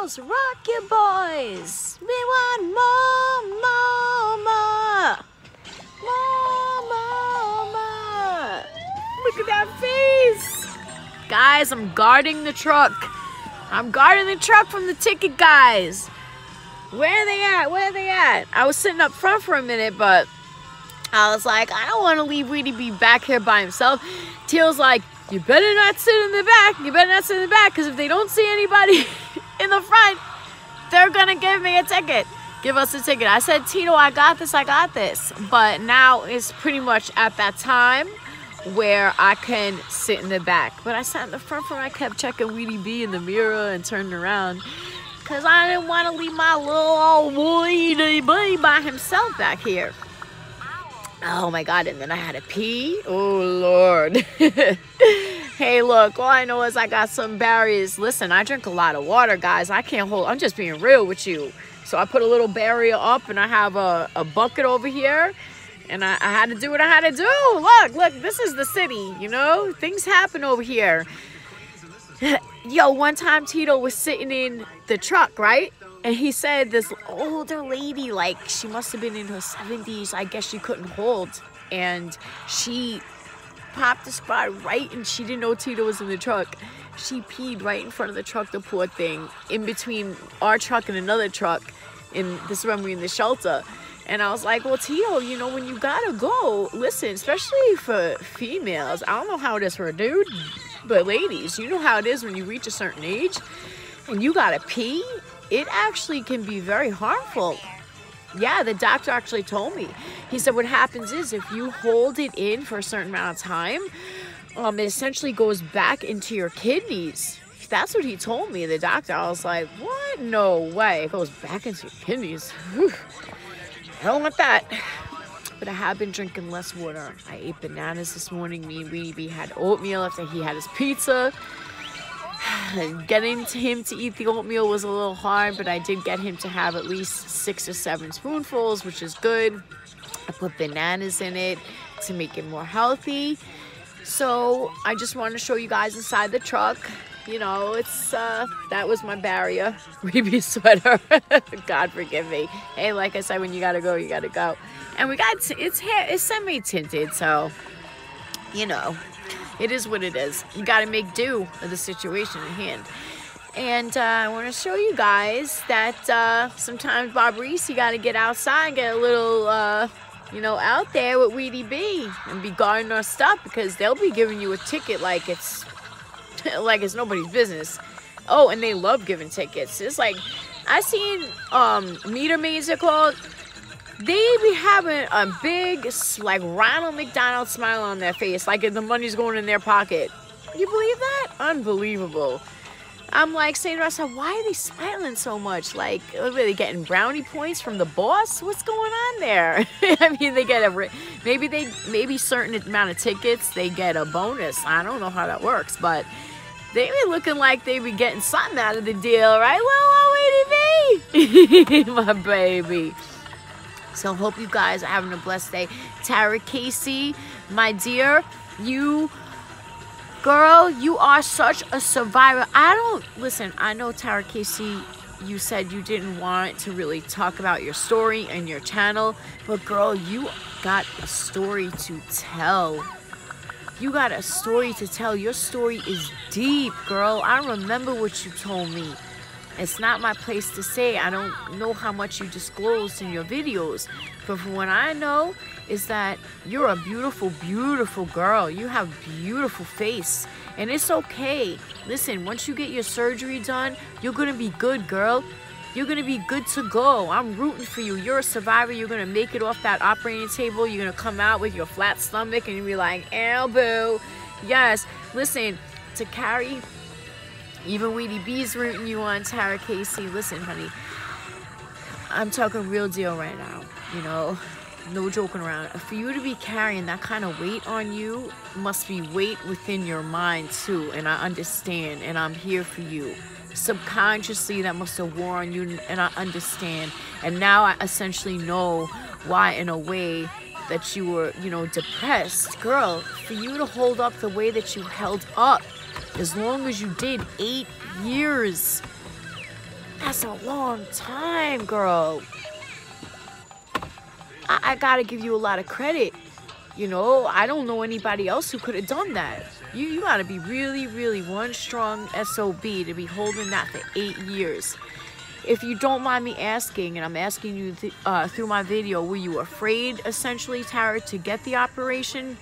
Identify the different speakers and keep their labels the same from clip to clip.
Speaker 1: girls, rock your boys. We want more, more, more. More, more, more. Look at that face. Guys, I'm guarding the truck. I'm guarding the truck from the ticket guys. Where are they at? Where are they at? I was sitting up front for a minute, but I was like, I don't want to leave Weedy B back here by himself. Teal's like, you better not sit in the back. You better not sit in the back because if they don't see anybody the front, they're to give me a ticket. Give us a ticket. I said, Tito, I got this. I got this. But now it's pretty much at that time where I can sit in the back. But I sat in the front for I kept checking Weedy B in the mirror and turning around because I didn't want to leave my little old Weedy B by himself back here. Oh my god, and then I had to pee. Oh lord. hey, look, all I know is I got some barriers. Listen, I drink a lot of water, guys. I can't hold, I'm just being real with you. So I put a little barrier up and I have a, a bucket over here. And I, I had to do what I had to do. Look, look, this is the city, you know? Things happen over here. Yo, one time Tito was sitting in the truck, right? And he said this older lady, like she must have been in her 70s, I guess she couldn't hold. And she popped the spot right and she didn't know Tito was in the truck. She peed right in front of the truck, the poor thing, in between our truck and another truck. And this is when we were in the shelter. And I was like, well, Tito, you know, when you gotta go, listen, especially for females, I don't know how it is for a dude, but ladies, you know how it is when you reach a certain age and you gotta pee it actually can be very harmful. Yeah, the doctor actually told me. He said what happens is if you hold it in for a certain amount of time, um, it essentially goes back into your kidneys. That's what he told me, the doctor. I was like, what? No way. It goes back into your kidneys. I don't want that. But I have been drinking less water. I ate bananas this morning. Me and Weedy had oatmeal after he had his pizza. getting to him to eat the oatmeal was a little hard, but I did get him to have at least six or seven spoonfuls, which is good. I put bananas in it to make it more healthy. So I just want to show you guys inside the truck. You know, it's uh, that was my barrier, Weeby sweater. God forgive me. Hey, like I said, when you gotta go, you gotta go. And we got it's it's semi tinted, so you know, it is what it is. You got to make do with the situation at hand. And uh, I want to show you guys that uh, sometimes Bob Reese, you got to get outside and get a little, uh, you know, out there with Weedy B and be guarding our stuff because they'll be giving you a ticket like it's like it's nobody's business. Oh, and they love giving tickets. It's like I seen um meter maids are called they be having a big, like, Ronald McDonald smile on their face, like the money's going in their pocket. You believe that? Unbelievable. I'm like saying to myself, why are they smiling so much? Like, are they getting brownie points from the boss? What's going on there? I mean, they get a maybe they maybe certain amount of tickets they get a bonus. I don't know how that works, but they be looking like they be getting something out of the deal, right? Well, be, my baby? So hope you guys are having a blessed day. Tara KC, my dear, you girl, you are such a survivor. I don't listen, I know Tara KC you said you didn't want to really talk about your story and your channel, but girl, you got a story to tell. You got a story to tell. Your story is deep, girl. I remember what you told me. It's not my place to say. I don't know how much you disclosed in your videos. But from what I know is that you're a beautiful, beautiful girl. You have beautiful face. And it's okay. Listen, once you get your surgery done, you're going to be good, girl. You're going to be good to go. I'm rooting for you. You're a survivor. You're going to make it off that operating table. You're going to come out with your flat stomach and be like, elbow. Yes. Listen, to carry even Weedy B's rooting you on, Tara KC. Listen, honey, I'm talking real deal right now. You know, no joking around. For you to be carrying that kind of weight on you must be weight within your mind too. And I understand, and I'm here for you. Subconsciously, that must have worn you, and I understand. And now I essentially know why, in a way, that you were, you know, depressed. Girl, for you to hold up the way that you held up as long as you did eight years. That's a long time, girl. I, I gotta give you a lot of credit. You know, I don't know anybody else who could have done that. You you gotta be really, really one strong SOB to be holding that for eight years. If you don't mind me asking, and I'm asking you th- uh, through my video, were you afraid, essentially, Tara, to get the operation?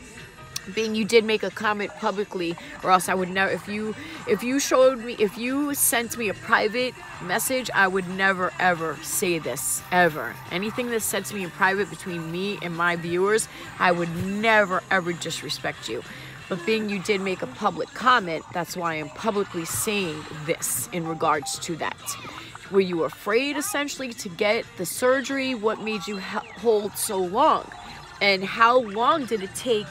Speaker 1: Being you did make a comment publicly or else I would never if you if you showed me if you sent me a private message I would never ever say this ever. Anything that's said to me in private between me and my viewers I would never ever disrespect you. But being you did make a public comment that's why I'm publicly saying this in regards to that. Were you afraid essentially to get the surgery? What made you hold so long? And how long did it take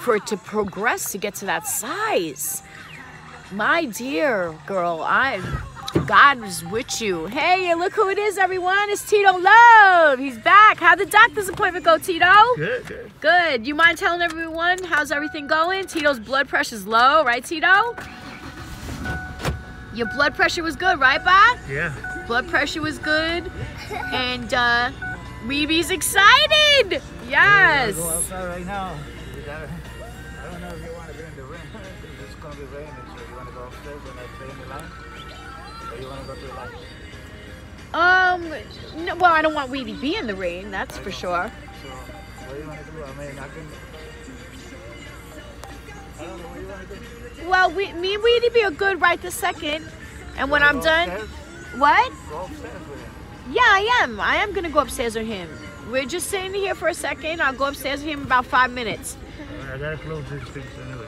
Speaker 1: for it to progress to get to that size. My dear girl, I God is with you. Hey, look who it is, everyone. It's Tito Love. He's back. How'd the doctor's appointment go, Tito?
Speaker 2: Good, good.
Speaker 1: Good. You mind telling everyone how's everything going? Tito's blood pressure's low, right, Tito? Your blood pressure was good, right, Bob?
Speaker 2: Yeah.
Speaker 1: Blood pressure was good. And uh Weeby's excited. Yes.
Speaker 2: Go outside right now. Gotta don't know if you want to be in the rain because it's going to be raining. So you want to go upstairs and I play in the line? Or you want to go to the line?
Speaker 1: Um, no, well, I don't want Weedy be in the rain, that's for sure.
Speaker 2: So, what do you want to do? I mean, I can... I don't know what you want to do.
Speaker 1: Well, we, me and Weedy be a good right this second. And when I'm done...
Speaker 2: Upstairs?
Speaker 1: What?
Speaker 2: Go upstairs with him.
Speaker 1: Yeah, I am. I am going to go upstairs with him. We're just sitting here for a second. I'll go upstairs with him in about five minutes.
Speaker 2: I gotta close these things anyway.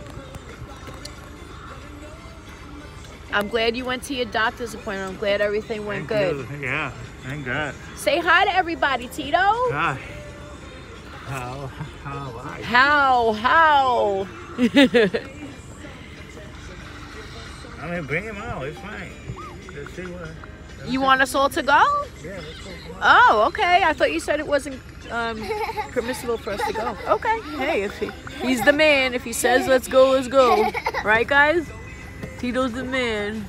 Speaker 1: I'm glad you went to your doctor's appointment. I'm glad everything went
Speaker 2: Thank
Speaker 1: good.
Speaker 2: You. Yeah, thank God.
Speaker 1: Say hi to everybody, Tito.
Speaker 2: Hi. How? How? Hi.
Speaker 1: How? How?
Speaker 2: I mean, bring him out. It's fine. Let's see what.
Speaker 1: You want us all to go?
Speaker 2: Yeah.
Speaker 1: Oh, okay. I thought you said it wasn't um, permissible for us to go. Okay. Hey, if he, he's the man, if he says let's go, let's go. Right, guys? Tito's the man.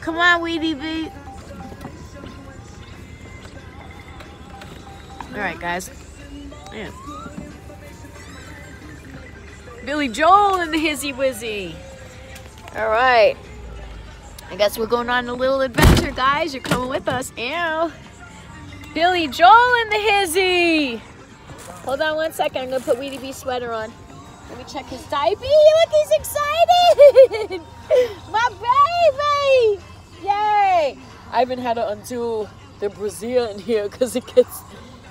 Speaker 1: Come on, Weedy B. All right, guys. Yeah. Billy Joel and the Hizzy Wizzy. All right. I guess we're going on a little adventure, guys. You're coming with us. Ew. Billy Joel and the Hizzy. Hold on one second. I'm going to put Weedy B's sweater on. Let me check his diaper. Look, he's excited. My baby. Yay. I even had to undo the brassiere in here because it gets...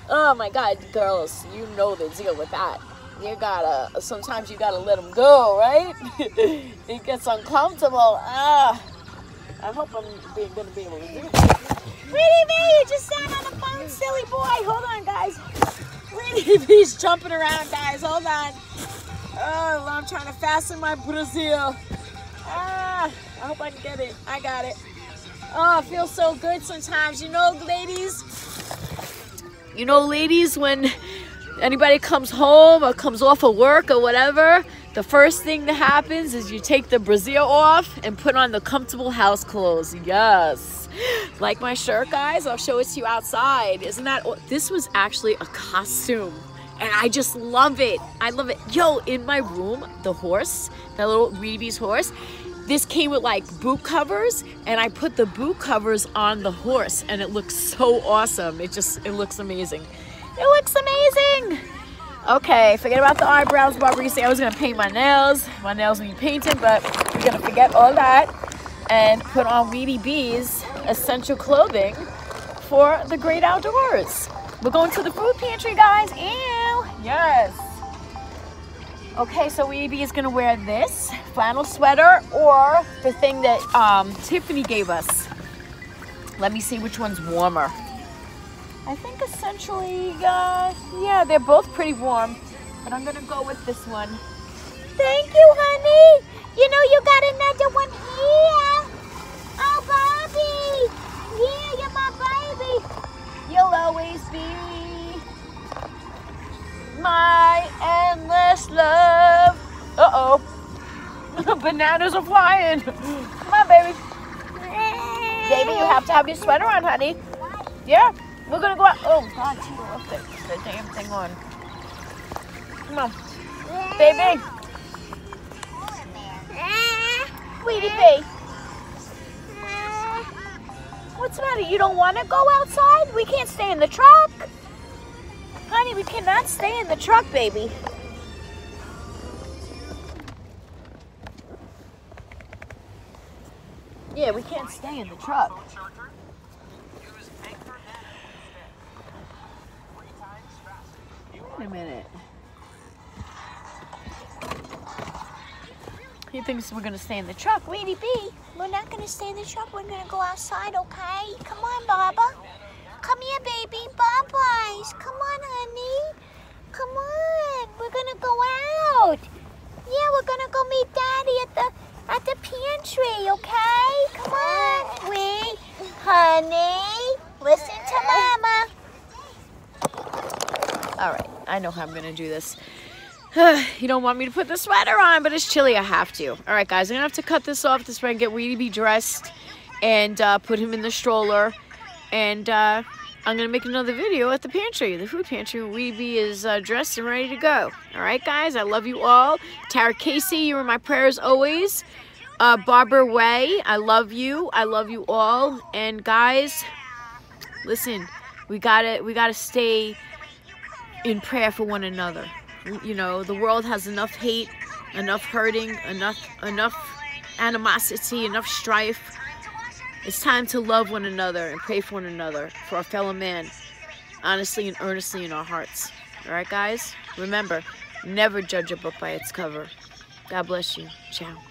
Speaker 1: Oh, my God. Girls, you know the deal with that. You gotta... Sometimes you gotta let them go, right? it gets uncomfortable. Ah. I hope I'm being, gonna be able to do it. Reedy B, you just sat on the phone, silly boy. Hold on, guys. Reedy B's jumping around, guys. Hold on. Oh, I'm trying to fasten my Brazil. Ah, I hope I can get it. I got it. Oh, it feels so good sometimes. You know, ladies. You know, ladies, when anybody comes home or comes off of work or whatever, the first thing that happens is you take the brassiere off and put on the comfortable house clothes. Yes. Like my shirt, guys, I'll show it to you outside. Isn't that, this was actually a costume. And I just love it. I love it. Yo, in my room, the horse, that little Reeby's horse, this came with like boot covers and I put the boot covers on the horse and it looks so awesome. It just, it looks amazing. It looks amazing. Okay, forget about the eyebrows, Barbara. I was gonna paint my nails. My nails need painted, but we're gonna forget all that and put on Weedy B's essential clothing for the great outdoors. We're going to the food pantry, guys. Ew, yes. Okay, so Weedy B is gonna wear this flannel sweater or the thing that um, Tiffany gave us. Let me see which one's warmer. I think essentially, uh, yeah, they're both pretty warm, but I'm gonna go with this one. Thank you, honey. You know you got another one here. Oh, Bobby. Yeah, you're my baby. You'll always be my endless love. Uh-oh. Bananas are flying. Come on, baby. baby. You have to have your sweater on, honey. Yeah, we're gonna go out. Oh God, she left it. The damn thing on. Come on, baby. Sweetie bee. What's the matter? You don't want to go outside? We can't stay in the truck. Honey, we cannot stay in the truck, baby. Yeah, we can't stay in the truck. Wait a minute. He thinks we're gonna stay in the truck. Weedy bee.
Speaker 3: We're not gonna stay in the truck. We're gonna go outside, okay? Come on, Baba. Come here, baby. Bye-byes. Come on, honey. Come on. We're gonna go out. Yeah, we're gonna go meet Daddy at the at the pantry, okay? Come on, we, honey. Listen to Mama.
Speaker 1: All right, I know how I'm gonna do this. you don't want me to put the sweater on, but it's chilly. I have to. All right, guys, I'm gonna have to cut this off this way and get Weedy be dressed and uh, put him in the stroller. And uh, I'm gonna make another video at the pantry, the food pantry. Weedy is uh, dressed and ready to go. All right, guys, I love you all. Tara KC, you're in my prayers always. Uh, Barbara Way, I love you. I love you all. And guys, listen, we gotta we gotta stay in prayer for one another. You know the world has enough hate enough hurting enough enough animosity enough strife. It's time to love one another and pray for one another for our fellow man honestly and earnestly in our hearts. All right guys? Remember never judge a book by its cover. God bless you. Ciao